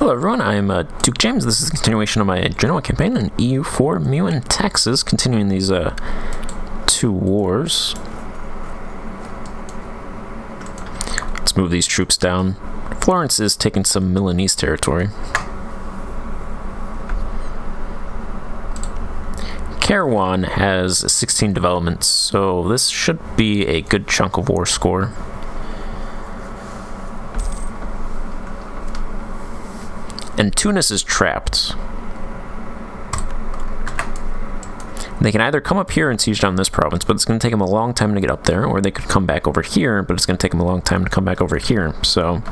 Hello everyone, I am uh, Duke James. This is a continuation of my Genoa campaign in EU4, Meiou, and Taxes, continuing these uh, two wars. Let's move these troops down. Florence is taking some Milanese territory. Kairouan has 16 developments, so this should be a good chunk of war score. And Tunis is trapped. They can either come up here and siege down this province, but it's going to take them a long time to get up there, or they could come back over here, but it's going to take them a long time to come back over here. So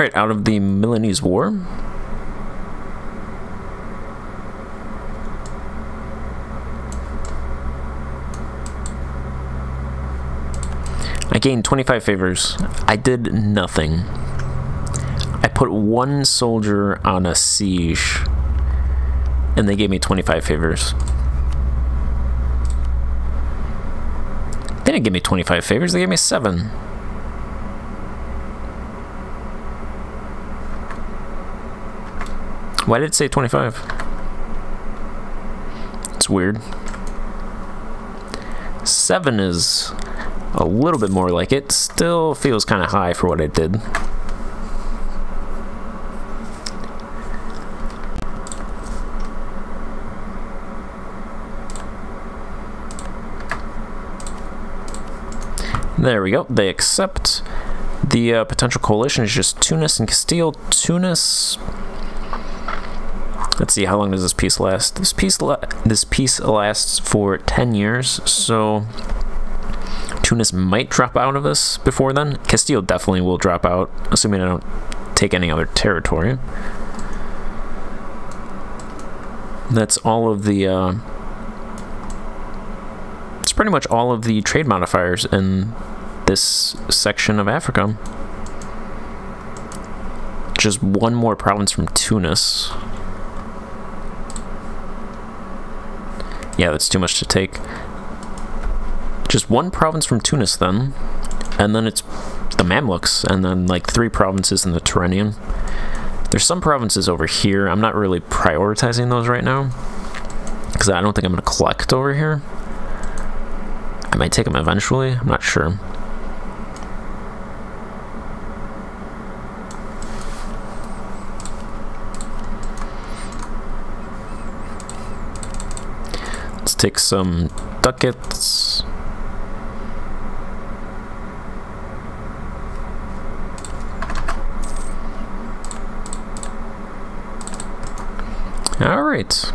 Alright, out of the Milanese War. I gained 25 favors. I did nothing. I put one soldier on a siege, and they gave me 25 favors. They didn't give me 25 favors, they gave me 7. Why did it say 25? It's weird. 7 is a little bit more like it. Still feels kind of high for what it did. There we go. They accept. The uh, potential coalition is just Tunis and Castile. Tunis Let's see, how long does this piece last? This peace this peace lasts for 10 years, so Tunis might drop out of this before then. Castile definitely will drop out, assuming I don't take any other territory. That's all of the, uh, it's pretty much all of the trade modifiers in this section of Africa. Just one more province from Tunis. Yeah, that's too much to take. Just one province from Tunis then, and then it's the Mamluks, and then like three provinces in the Turanian. There's some provinces over here. I'm not really prioritizing those right now, because I don't think I'm going to collect over here. I might take them eventually. I'm not sure. Take some ducats. All right.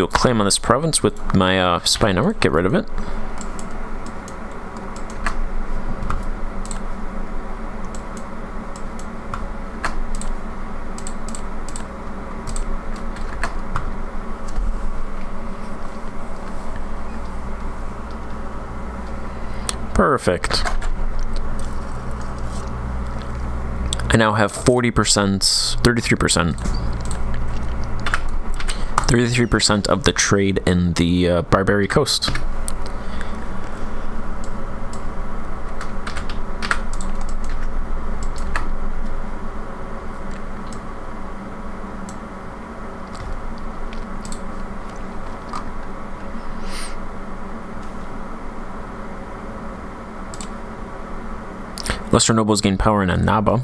do a claim on this province with my uh, spy network, get rid of it. Perfect. I now have 40%, 33%. 33% of the trade in the uh, Barbary coast. Lesser nobles gain power in Annaba.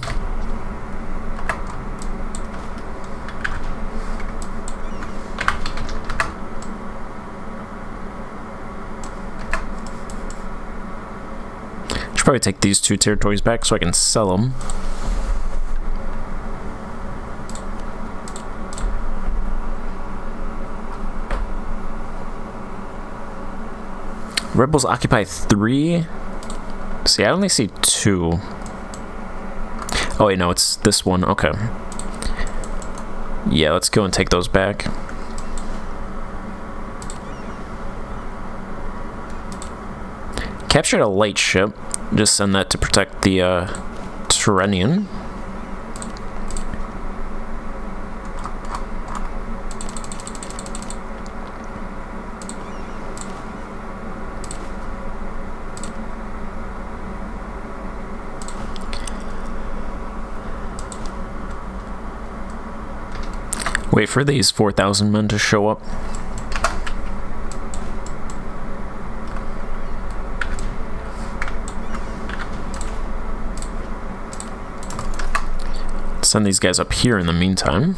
probably take these two territories back so I can sell them. Rebels occupy three. See, I only see two. Oh, wait, no, it's this one. Okay. Yeah, let's go and take those back. Captured a light ship. Just send that to protect the uh. Wait for these 4,000 men to show up. Send these guys up here in the meantime.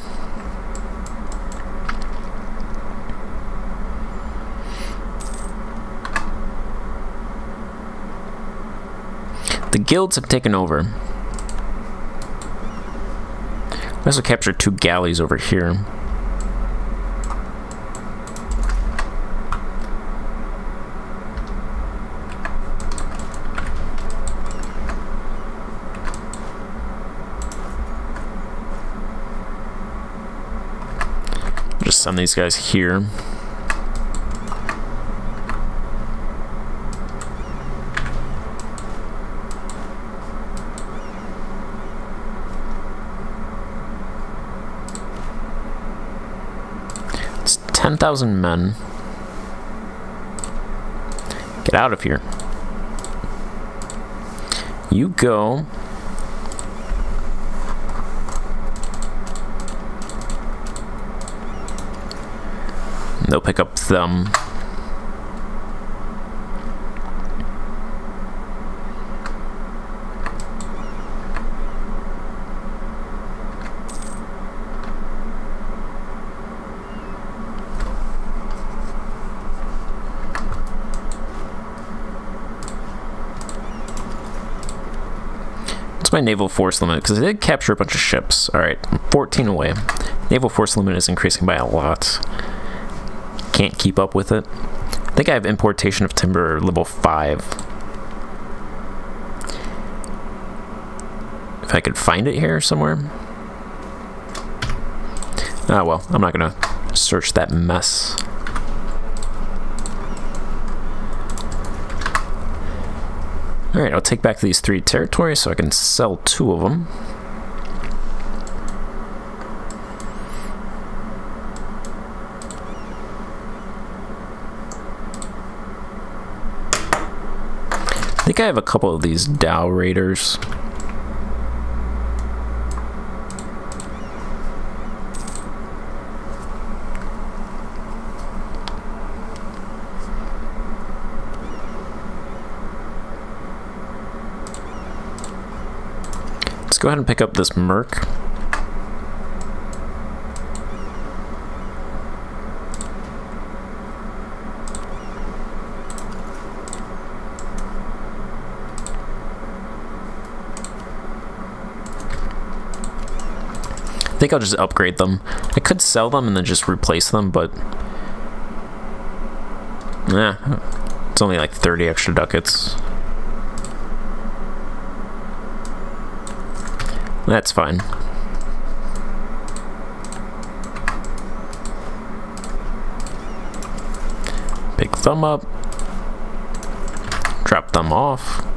The guilds have taken over. We also captured two galleys over here. Just send these guys here. It's 10,000 men. Get out of here. You go They'll pick up them. What's my naval force limit? Because I did capture a bunch of ships. Alright, 14 away. Naval force limit is increasing by a lot can't keep up with it. I think I have importation of timber level 5. If I could find it here somewhere. Ah, well, I'm not going to search that mess. Alright, I'll take back these three territories so I can sell two of them. Think I have a couple of these Dhow Raiders. Let's go ahead and pick up this Merc. Think I'll just upgrade them. I could sell them and then just replace them, but... Yeah, it's only like 30 extra ducats. That's fine. Big thumb up. Drop them off.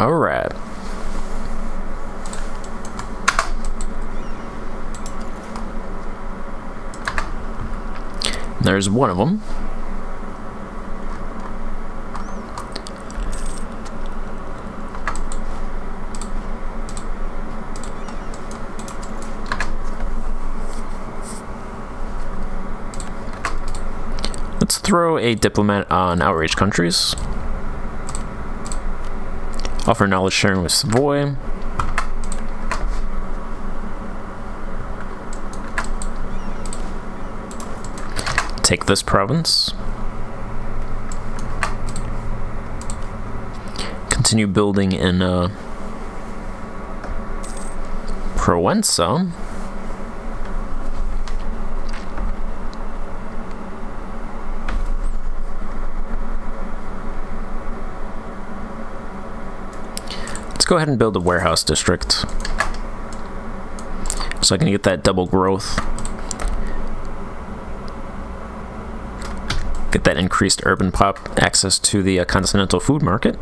All right. There's one of them. Let's throw a diplomat on outraged countries. Offer knowledge sharing with Savoy. Take this province. Continue building in uh, Provenza. Let's go ahead and build a warehouse district. So I can get that double growth. Get that increased urban pop access to the uh, continental food market.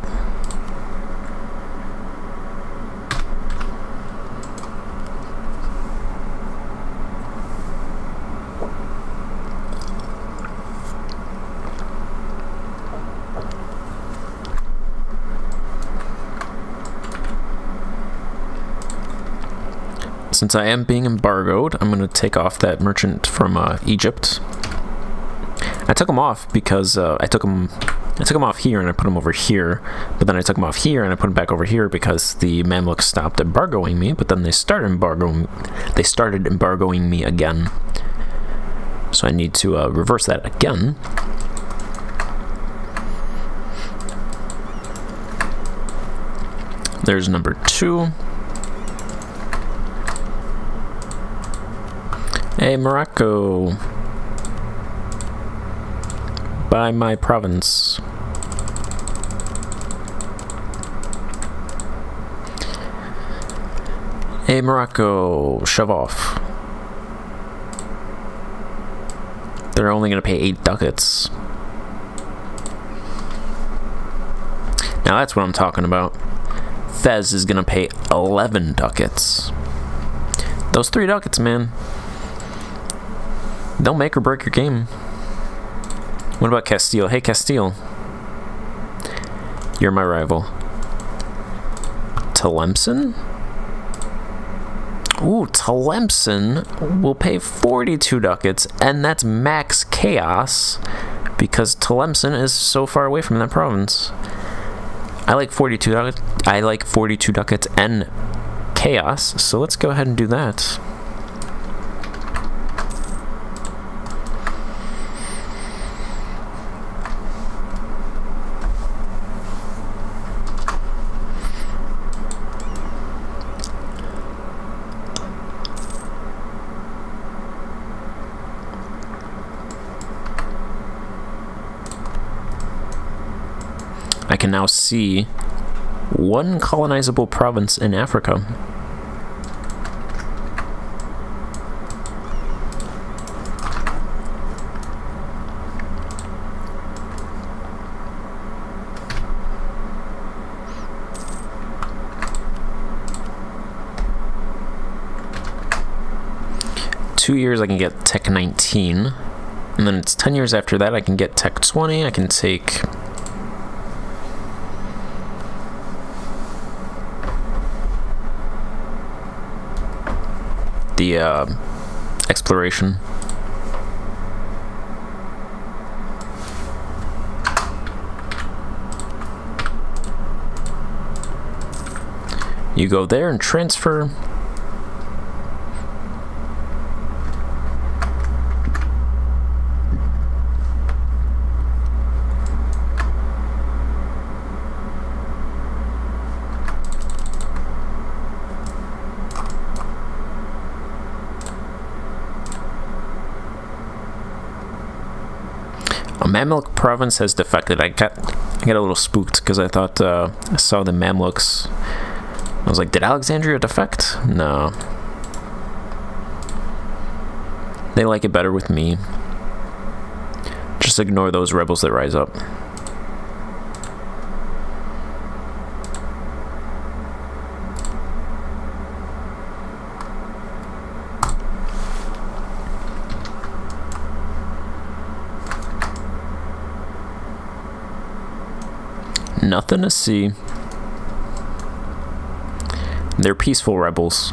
since I am being embargoed, I'm going to take off that merchant from uh, Egypt. I took them off because uh, I took them I took him off here and I put them over here, but then I took them off here and I put them back over here because the Mamluks stopped embargoing me, but then they started embargoing they started embargoing me again. So I need to uh, reverse that again. There's number two. Hey, Morocco. Buy my province. Hey, Morocco, shove off. They're only going to pay 8 ducats. Now that's what I'm talking about. Fez is going to pay 11 ducats. Those 3 ducats, man. They'll make or break your game. What about Castile? Hey, Castile. You're my rival. Tlemcen? Ooh, Tlemcen will pay 42 ducats, and that's max chaos because Tlemcen is so far away from that province. I like 42 ducats. I like 42 ducats and chaos, so let's go ahead and do that. I can now see one colonizable province in Africa. Two years I can get Tech 19, and then it's 10 years after that I can get Tech 20, I can take uh, exploration. You go there and transfer province has defected. I got I got a little spooked because I thought uh, I saw the Mamluks. I was like, did Alexandria defect? No. They like it better with me. Just ignore those rebels that rise up. Nothing to see. They're peaceful rebels.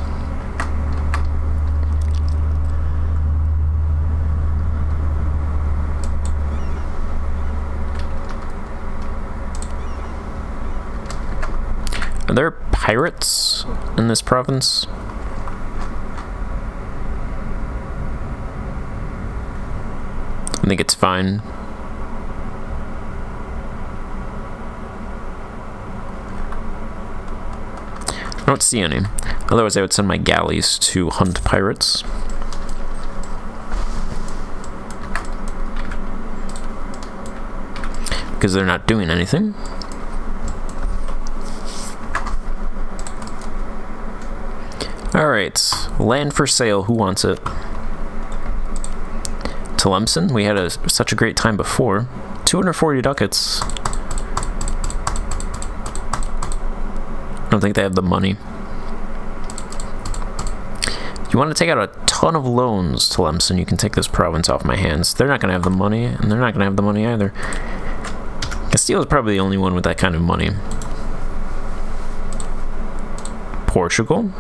Are there pirates in this province? I think it's fine. I don't see any. Otherwise, I would send my galleys to hunt pirates. Because they're not doing anything. Alright, land for sale. Who wants it? Tlemcen, we had a, such a great time before. 240 ducats. I don't think they have the money. You want to take out a ton of loans, Tlemcen, you can take this province off my hands. They're not going to have the money, and they're not going to have the money either. Castile is probably the only one with that kind of money. Portugal.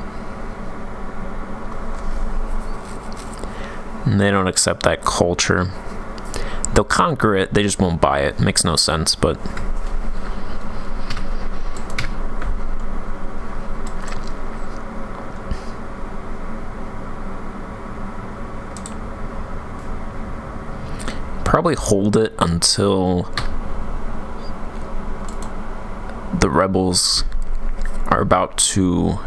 And they don't accept that culture. They'll conquer it, they just won't buy it. Makes no sense, but... Probably hold it until the rebels are about to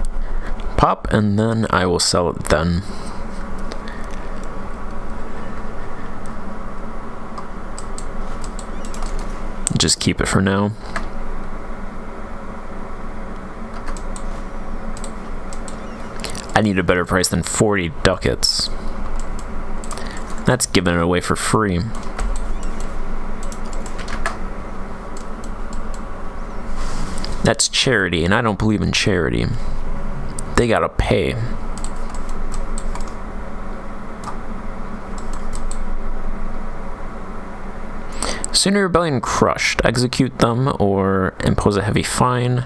pop, and then I will sell it then. just keep it for now. I need a better price than 40 ducats. That's giving it away for free. That's charity, and I don't believe in charity. They gotta pay. Sunni Rebellion crushed. Execute them or impose a heavy fine.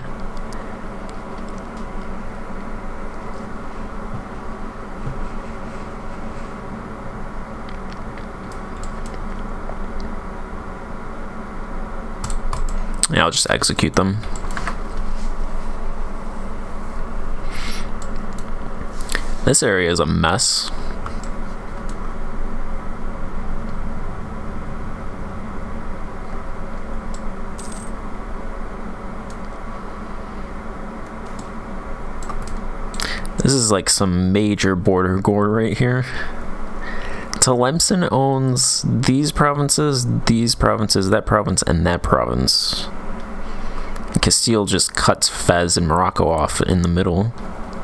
Yeah, I'll just execute them. This area is a mess. This is like some major border gore right here. Tlemcen owns these provinces, these provinces, that province, and that province. Castile just cuts Fez and Morocco off in the middle,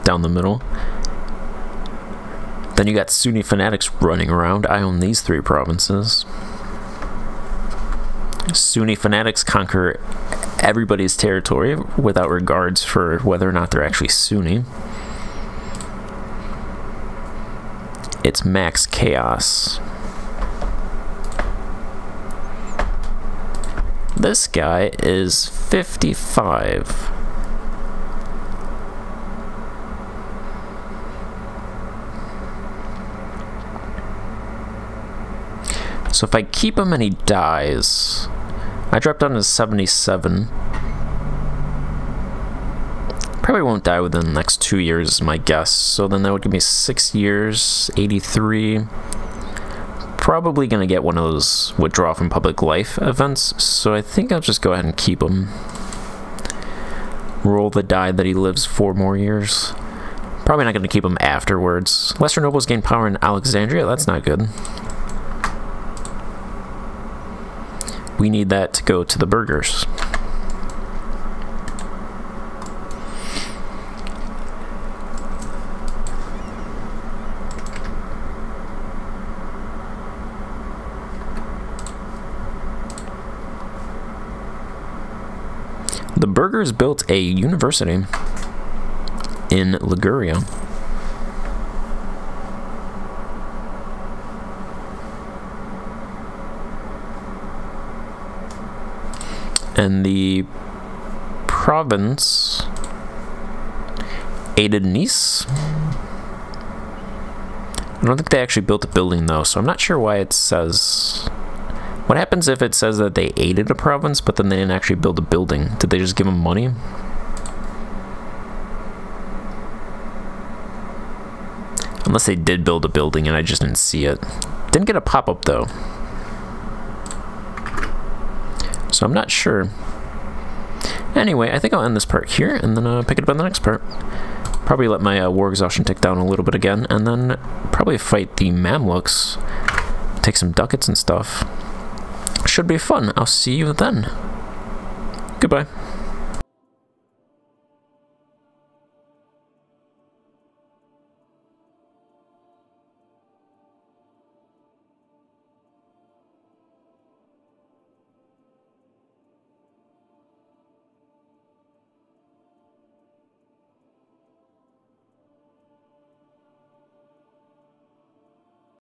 down the middle. Then you got Sunni fanatics running around. I own these three provinces. Sunni fanatics conquer everybody's territory without regards for whether or not they're actually Sunni. it's max chaos. This guy is 55. So if I keep him and he dies, I drop down to 77. Probably won't die within the next two years, is my guess. So then that would give me six years, 83. Probably going to get one of those withdraw from public life events, so I think I'll just go ahead and keep him. Roll the die that he lives four more years. Probably not going to keep him afterwards. Lesser nobles gain power in Alexandria, that's not good. We need that to go to the burghers. The burghers built a university in Liguria. and the province aided Nice. I don't think they actually built a building though, so I'm not sure why it says. What happens if it says that they aided a province, but then they didn't actually build a building? Did they just give them money? Unless they did build a building and I just didn't see it. Didn't get a pop-up though. So I'm not sure. Anyway, I think I'll end this part here and then uh, pick it up on the next part. Probably let my uh, war exhaustion tick down a little bit again and then probably fight the Mamluks. Take some ducats and stuff. Should be fun. I'll see you then. Goodbye.